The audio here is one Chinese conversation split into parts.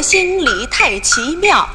心里太奇妙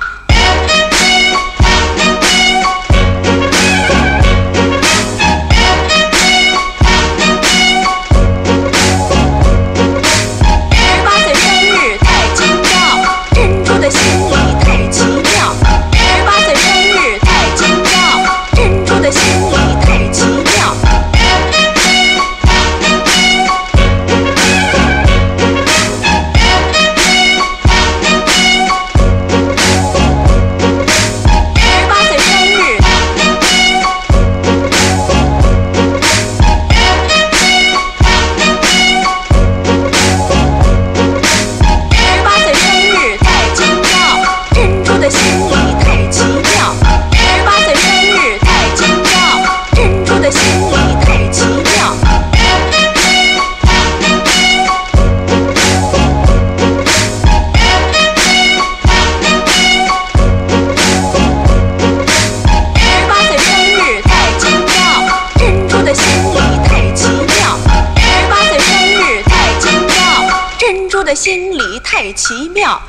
奇妙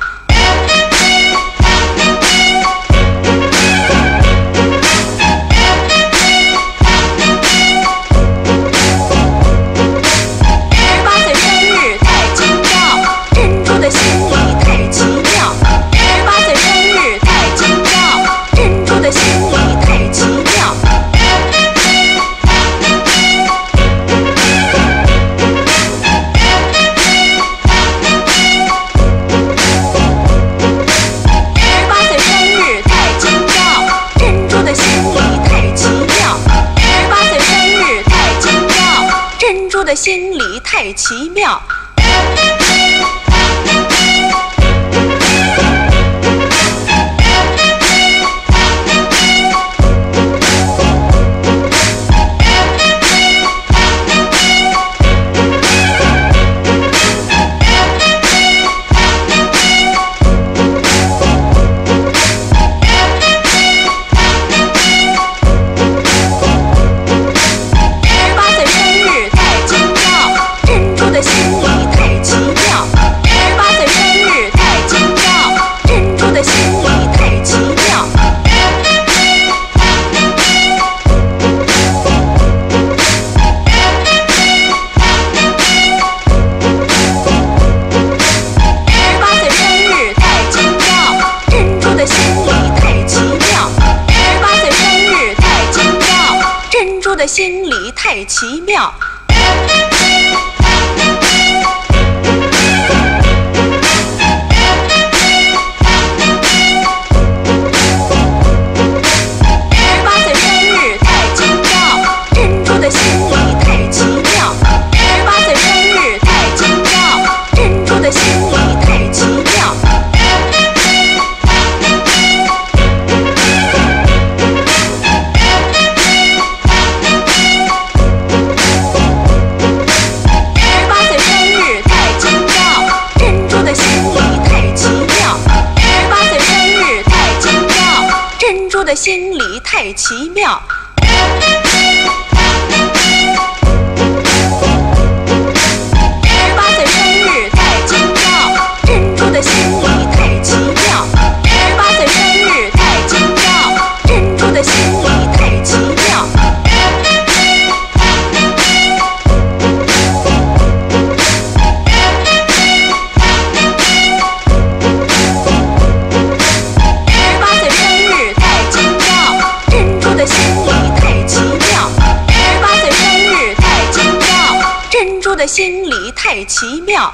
心里太奇妙。心里太奇妙心里太奇妙。心里太奇妙。